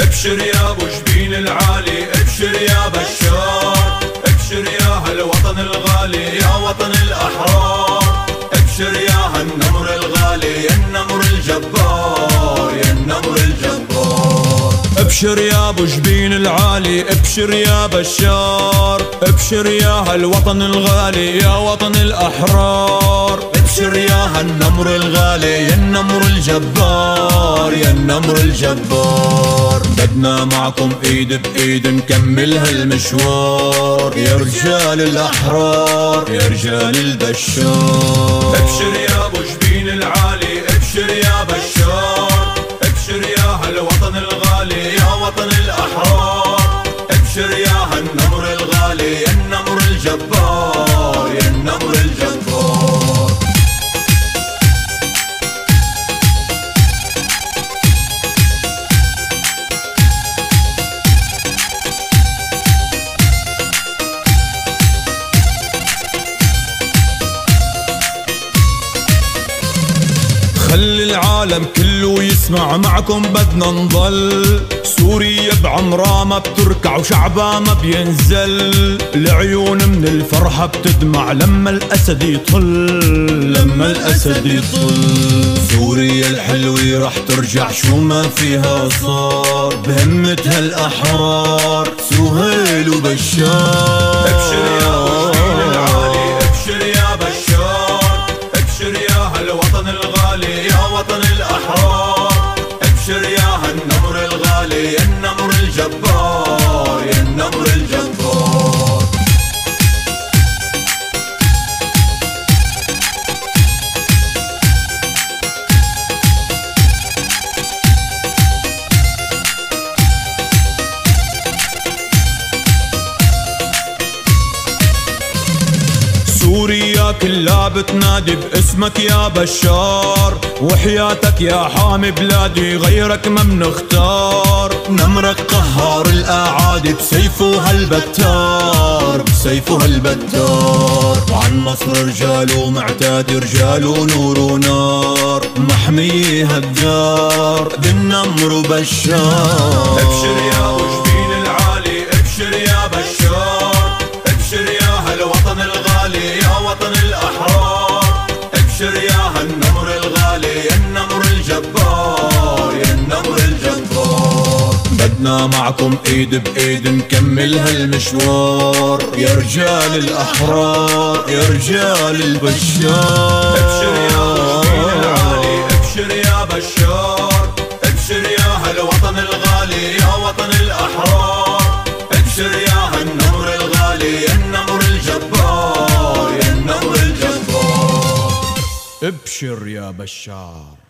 ابشر يا أبو جبين العالي ابشر يا بشار. ابشر يا هالوطن الغالي يا وطن الأحرار. ابشر يا هالنمر الغالي يا النمر الجبار يا النمر الجبار. ابشر يا أبو جبين العالي ابشر يا بشار. ابشر يا هالوطن الغالي يا وطن الأحرار. ابشر يا هالنمر الغالي يا النمر الجبار يا النمر الجبار. بدنا معكم إيد بإيد نكمل هالمشوار. يا رجال الأحرار يا رجال البشار. أبشر يا أبو العالي أبشر يا بشار. أبشر يا هالوطن الغالي يا وطن الأحرار. أبشر يا هالنمر الغالي يا النمر الجبار. خلي العالم كله يسمع معكم بدنا نضل. سوريا بعمرها ما بتركع وشعبها ما بينزل. العيون من الفرحة بتدمع لما الأسد يطل لما الأسد يطل. سوريا الحلوة رح ترجع شو ما فيها صار. بهمتها الأحرار سهيل وبشار. أبشر يا الأحرار ابشر يا هالنمر الغالي النمر الجبار. كلها بتنادي باسمك يا بشار وحياتك يا حامي بلادي غيرك ما بنختار. نمرك قهار الأعادي بسيفه هالبتار بسيفه هالبتار. وعن مصر رجاله معتاد رجاله نور ونار محمي هالدار بالنمر وبشار يا وطن الأحرار. ابشر يا هالنمر الغالي يا النمر الجبار يا النمر الجبار. بدنا معكم إيد بإيد نكمل هالمشوار. يا رجال الأحرار يا رجال البشار. ابشر يا وجبين العالي ابشر يا بشار. ابشر يا بشار.